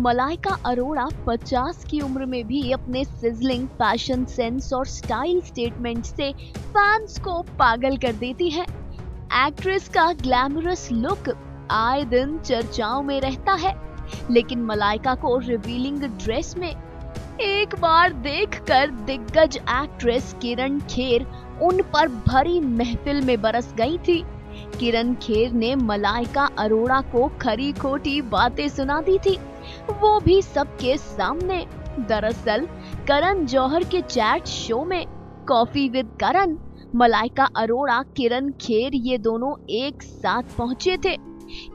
मलाइका अरोड़ा 50 की उम्र में भी अपने सिजलिंग फ़ैशन सेंस और स्टाइल स्टेटमेंट से फैंस को पागल कर देती है। एक्ट्रेस का ग्लैमरस लुक आए दिन चर्चाओं में रहता है, लेकिन मलाइका को रिवीलिंग ड्रेस में एक बार देखकर दिग्गज एक्ट्रेस किरण खेर उन पर भरी महफिल में बरस गई थी। किरण खेर ने मलाइका अरोड़ा को खरी खोटी बातें सुना दी थी। वो भी सबके सामने। दरअसल, करण जौहर के चैट शो में कॉफ़ी विद करण, मलाइका अरोड़ा, किरण खेर ये दोनों एक साथ पहुँचे थे।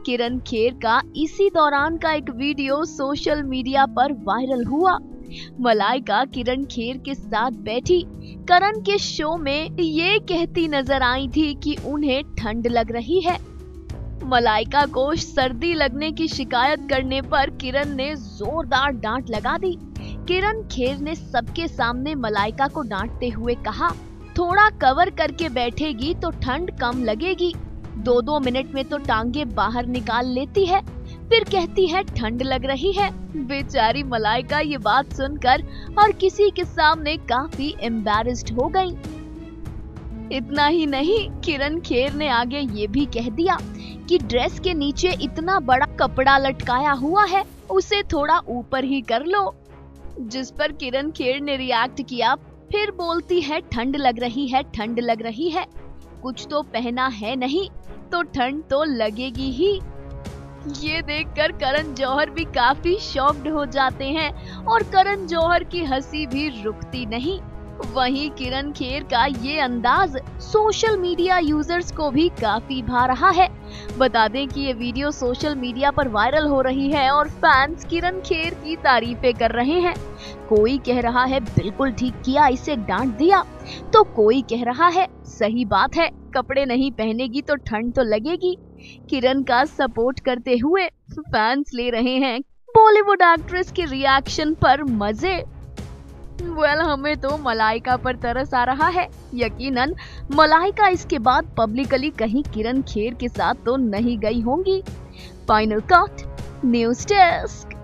किरण खेर का इसी दौरान का एक वीडियो सोशल मीडिया पर वायरल हुआ। मलाइका किरण खेर के साथ बैठी। करण के शो में ये कहती नज़र आई थी कि उन्हें ठंड लग रही है। मलाइका को सर्दी लगने की शिकायत करने पर किरण ने जोरदार डांट लगा दी। किरण खेर ने सबके सामने मलाइका को डांटते हुए कहा, थोड़ा कवर करके बैठेगी तो ठंड कम लगेगी। दो दो मिनट में तो टांगे बाहर निकाल लेती है। फिर कहती है, ठंड लग रही है। बेचारी मलाइका ये बात सुनकर और किसी के सामने काफ़ी एम्बेरस्ड हो गई। इतना ही नहीं, किरण खेर ने आगे ये भी कह दिया कि ड्रेस के नीचे इतना बड़ा कपड़ा लटकाया हुआ है, उसे थोड़ा ऊपर ही कर लो। जिस पर किरण खेर ने रिएक्ट किया, फिर बोलती है, ठंड लग रही है, ठंड लग रही है। कुछ तो पहना है नहीं तो ठंड तो लगेगी ही। ये देखकर करण जौहर भी काफ़ी शॉक्ड हो जाते हैं और करण जौहर की हँसी भी रुकती नहीं। वहीं किरण खेर का ये अंदाज सोशल मीडिया यूज़र्स को भी काफ़ी भा रहा है। बता दें कि ये वीडियो सोशल मीडिया पर वायरल हो रही है और फैंस किरण खेर की तारीफें कर रहे हैं। कोई कह रहा है, बिल्कुल ठीक किया, इसे डांट दिया। तो कोई कह रहा है, सही बात है, कपड़े नहीं पहनेगी तो ठंड तो लगेगी। किरण का सपोर्ट करते हुए फैंस ले रहे हैं बॉलीवुड एक्ट्रेस के रिएक्शन पर मज़े। वेल well, हमें तो मलाइका पर तरस आ रहा है। यकीनन मलाइका इसके बाद पब्लिकली कहीं किरण खेर के साथ तो नहीं गई होंगी। Final cut news desk